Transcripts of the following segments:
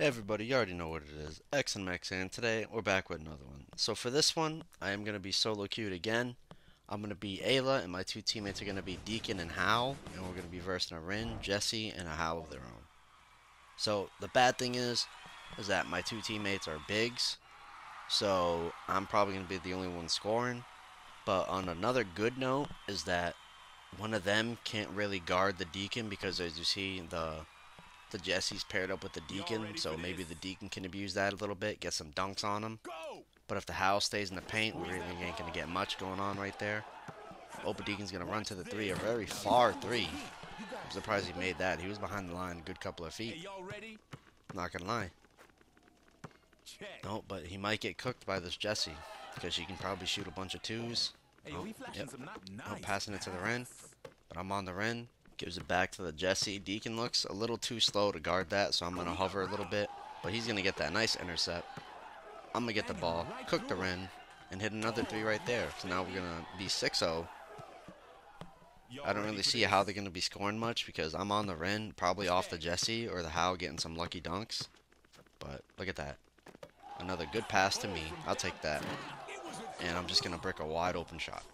Hey everybody, you already know what it is. X and Max and today we're back with another one. So for this one, I am gonna be solo queued again. I'm gonna be Ayla and my two teammates are gonna be Deacon and Hal, and we're gonna be versing a Rin, Jesse, and a Hal of their own. So the bad thing is, is that my two teammates are bigs, so I'm probably gonna be the only one scoring. But on another good note is that one of them can't really guard the Deacon because as you see the the Jesse's paired up with the Deacon, so maybe the Deacon can abuse that a little bit, get some dunks on him. But if the house stays in the paint, we really ain't going to get much going on right there. Opa Deacon's going to run to the three, a very far three. I'm surprised he made that. He was behind the line a good couple of feet. Not going to lie. No, but he might get cooked by this Jesse, because she can probably shoot a bunch of twos. Oh, yep. Oh, passing it to the Ren. But I'm on the Ren. Gives it back to the Jesse. Deacon looks a little too slow to guard that, so I'm going to hover a little bit. But he's going to get that nice intercept. I'm going to get the ball, cook the Ren, and hit another three right there. So now we're going to be 6-0. I don't really see how they're going to be scoring much because I'm on the Ren, probably off the Jesse or the Hal getting some lucky dunks. But look at that. Another good pass to me. I'll take that. And I'm just going to brick a wide open shot.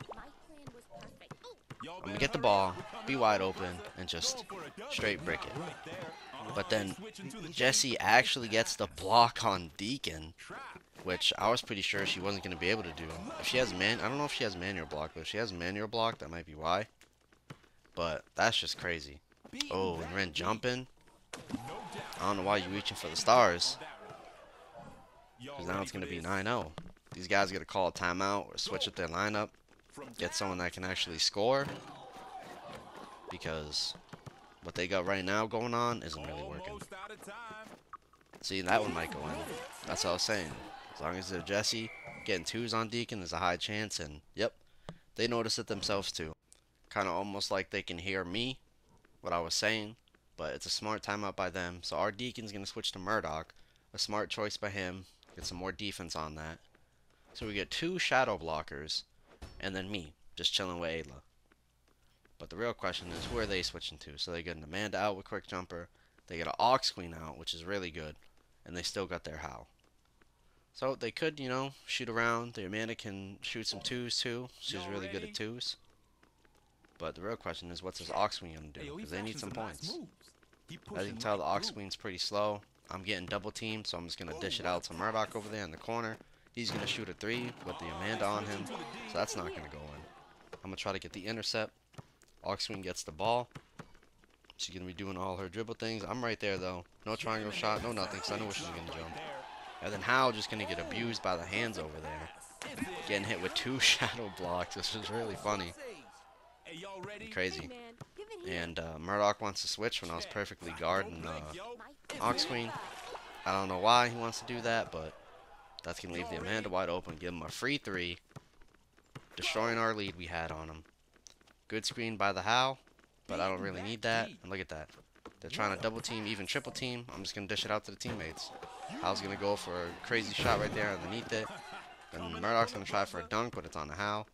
I'm gonna get the ball, be wide open, and just straight brick it. But then Jesse actually gets the block on Deacon, which I was pretty sure she wasn't gonna be able to do. If she has man, I don't know if she has manual block, but if she has manual block, that might be why. But that's just crazy. Oh, and Ren jumping. I don't know why you're reaching for the stars. Because now it's going to be 9-0. These guys got to call a timeout or switch up their lineup get someone that can actually score because what they got right now going on isn't really working. See, that one might go in. That's what I was saying. As long as they're Jesse, getting twos on Deacon, there's a high chance, and yep, they notice it themselves too. Kind of almost like they can hear me, what I was saying, but it's a smart timeout by them. So our Deacon's going to switch to Murdoch. A smart choice by him. Get some more defense on that. So we get two shadow blockers and then me, just chilling with Ayla. But the real question is, who are they switching to? So they get an Amanda out with Quick Jumper, they get an Ox Queen out, which is really good, and they still got their Hal. So they could, you know, shoot around. The Amanda can shoot some twos too. She's really good at twos. But the real question is, what's this Ox Queen gonna do? Because they need some points. As you can tell, the Ox Queen's pretty slow. I'm getting double teamed, so I'm just gonna dish it out to Murdoch over there in the corner. He's going to shoot a three with the Amanda on him, so that's not going to go in. I'm going to try to get the intercept. Ox Queen gets the ball. She's going to be doing all her dribble things. I'm right there, though. No triangle shot, no nothing, so I know she's going to jump. And then Hal just going to get abused by the hands over there. Getting hit with two shadow blocks. This is really funny. Crazy. And uh, Murdoch wants to switch when I was perfectly guarding uh, Ox Queen. I don't know why he wants to do that, but that's going to leave the Amanda wide open, give him a free three, destroying our lead we had on him. Good screen by the Hal, but I don't really need that. And look at that. They're trying to double team, even triple team. I'm just going to dish it out to the teammates. Hal's going to go for a crazy shot right there underneath it. And Murdoch's going to try for a dunk, but it's on the Hal.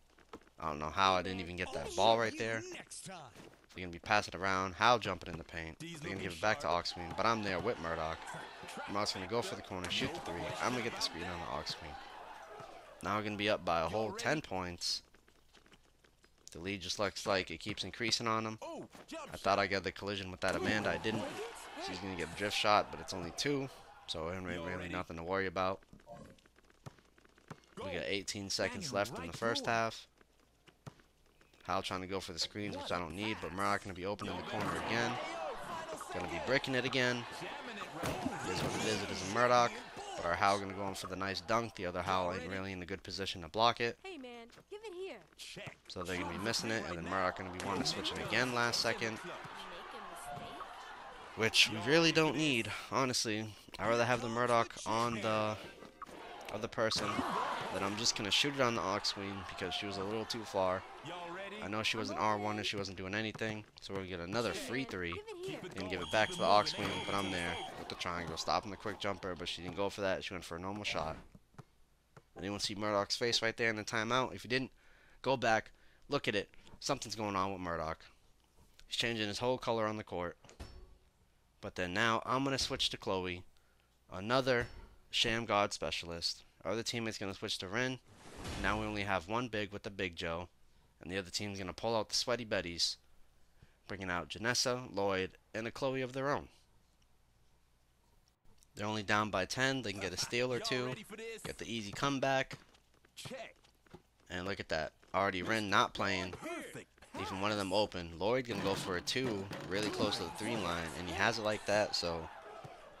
I don't know how I didn't even get that ball right there. They're going to be passing around. Hal jumping in the paint. They're going to give it back to Queen, but I'm there with Murdoch. Murdoch's going to go for the corner, shoot the three. I'm going to get the screen on the Ox Queen. Now we're going to be up by a whole 10 points. The lead just looks like it keeps increasing on them. I thought I got the collision with that Amanda. I didn't. She's going to get a drift shot, but it's only two. So really nothing to worry about. We got 18 seconds left in the first half. Hal trying to go for the screens, which I don't need, but Murdoch going to be open in the corner again. Going to be breaking it again. It is what it is. It is a Murdoch. But our Hal going to go in for the nice dunk. The other Hal ain't really in a good position to block it. Hey man, give it here. So they're going to be missing it. And then Murdoch going to be wanting to switch it again last second. Which we really don't need, honestly. I'd rather have the Murdoch on the other person. Then I'm just going to shoot it on the Queen because she was a little too far. I know she wasn't R1 and she wasn't doing anything. So we're to get another free three and give it back to the Ox Queen. But I'm there with the triangle, stopping the quick jumper. But she didn't go for that. She went for a normal shot. Anyone see Murdoch's face right there in the timeout? If you didn't, go back, look at it. Something's going on with Murdoch. He's changing his whole color on the court. But then now I'm going to switch to Chloe. another Sham God Specialist. Our other teammate's going to switch to Ren. Now we only have one big with the Big Joe. And the other team's going to pull out the Sweaty Betties. Bringing out Janessa, Lloyd, and a Chloe of their own. They're only down by 10. They can get a steal or two. Get the easy comeback. And look at that. Already Ren not playing. Even one of them open. Lloyd gonna go for a two. Really close to the three line. And he has it like that. So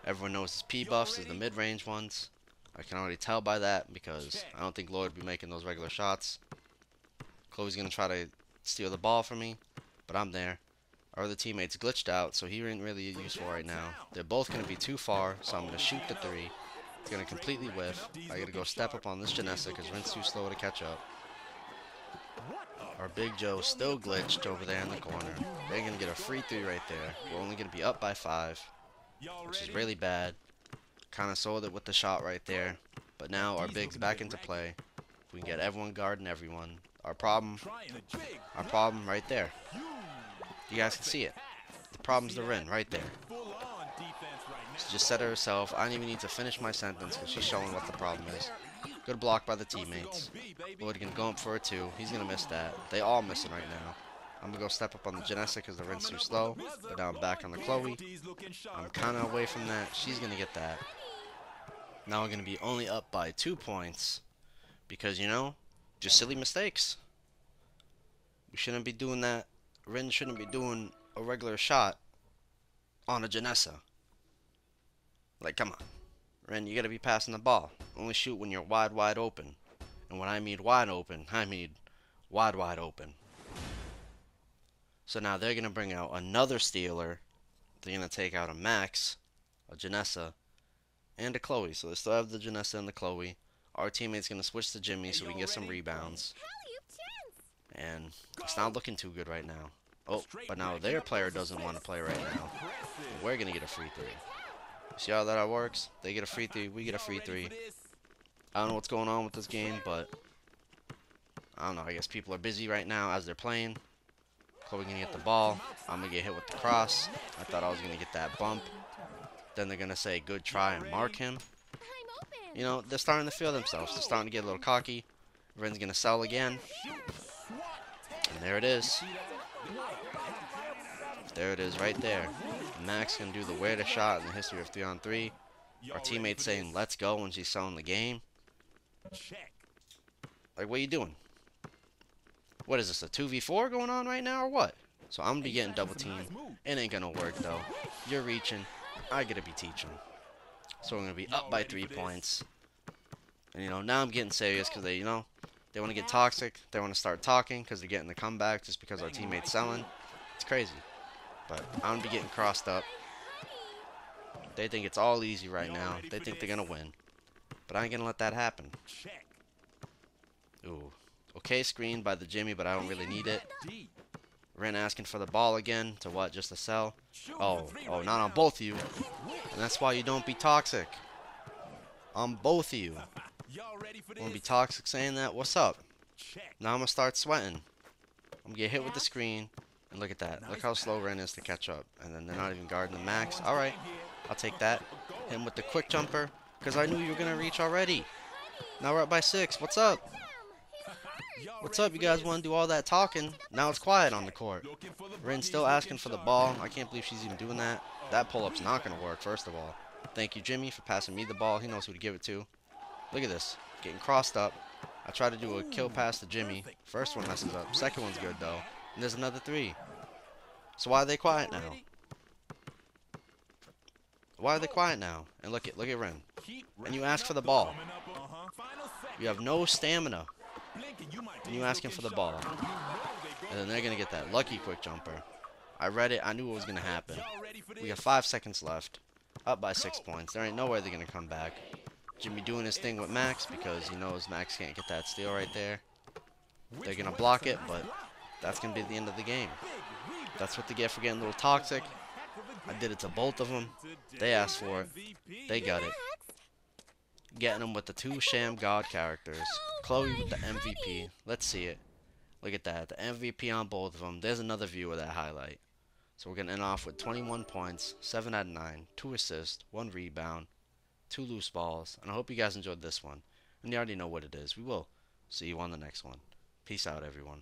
everyone knows his P buffs is the mid-range ones. I can already tell by that because I don't think Lloyd would be making those regular shots. Chloe's gonna try to steal the ball from me. But I'm there. Our other teammate's glitched out, so he ain't really useful right now. They're both going to be too far, so I'm going to shoot the three. It's going to completely whiff. I got to go step up on this Janessa because Rin's too slow to catch up. Our Big Joe still glitched over there in the corner. They're going to get a free three right there. We're only going to be up by five, which is really bad. Kind of sold it with the shot right there. But now our Big's back into play. We can get everyone guarding everyone. Our problem, our problem right there. You guys can see it. The problem's the Rin right there. She just said it herself. I don't even need to finish my sentence because she's showing what the problem is. Good block by the teammates. Lloyd gonna go up for a two. He's gonna miss that. They all miss it right now. I'm gonna go step up on the Janessa because the Rin's too slow. But now I'm back on the Chloe. I'm kind of away from that. She's gonna get that. Now we're gonna be only up by two points because you know, just silly mistakes. We shouldn't be doing that Rin shouldn't be doing a regular shot on a Janessa. Like, come on. Rin, you gotta be passing the ball. Only shoot when you're wide, wide open. And when I mean wide open, I mean wide, wide open. So now they're gonna bring out another Stealer. They're gonna take out a Max, a Janessa, and a Chloe. So they still have the Janessa and the Chloe. Our teammate's gonna switch to Jimmy so we can get some rebounds. And it's not looking too good right now. Oh, but now their player doesn't want to play right now. We're going to get a free three. See how that works? They get a free three, we get a free three. I don't know what's going on with this game, but I don't know. I guess people are busy right now as they're playing. Chloe gonna get the ball. I'm gonna get hit with the cross. I thought I was gonna get that bump. Then they're gonna say good try and mark him. You know, they're starting to feel themselves. They're starting to get a little cocky. Ren's gonna sell again. And there it is. There it is right there. Max can do the weirdest shot in the history of 3 on 3. Our teammate's saying, let's go when she's selling the game. Like, what are you doing? What is this, a 2v4 going on right now or what? So I'm going to be getting double teamed. It ain't going to work, though. You're reaching. I got to be teaching. So we're going to be up by three points. And, you know, now I'm getting serious because they, you know, they want to get toxic. They want to start talking because they're getting the comeback just because our teammate's selling. It's crazy. But I'm going to be getting crossed up. They think it's all easy right now. They think they're going to win. But I ain't going to let that happen. Ooh. Okay screen by the Jimmy, but I don't really need it. Ren asking for the ball again. To what? Just to sell? Oh, oh, not on both of you. And that's why you don't be toxic. On both of you. Want to be toxic saying that? What's up? Now I'm to start sweating. I'm to get hit with the screen. And look at that. Look how slow Ren is to catch up. And then they're not even guarding the max. Alright. I'll take that. Him with the quick jumper. Because I knew you were going to reach already. Now we're up by six. What's up? What's up? You guys want to do all that talking? Now it's quiet on the court. Ren's still asking for the ball. I can't believe she's even doing that. That pull-up's not going to work, first of all. Thank you, Jimmy, for passing me the ball. He knows who to give it to. Look at this. Getting crossed up. I try to do a kill pass to Jimmy. First one messes up. Second one's good, though. And there's another three. So why are they quiet now? Why are they quiet now? And look at look at Ren. And you ask for the ball. You have no stamina. And you asking for the ball. And then they're gonna get that lucky quick jumper. I read it, I knew what was gonna happen. We got five seconds left. Up by six points. There ain't no way they're gonna come back. Jimmy doing his thing with Max because he knows Max can't get that steal right there. They're gonna block it, but that's gonna be the end of the game. That's what they get for getting a little toxic. I did it to both of them. They asked for it. They got it. Getting them with the two Sham God characters. Chloe with the MVP. Let's see it. Look at that. The MVP on both of them. There's another view of that highlight. So we're going to end off with 21 points, 7 out of 9, 2 assists, 1 rebound, two loose balls, and I hope you guys enjoyed this one. And you already know what it is. We will see you on the next one. Peace out, everyone.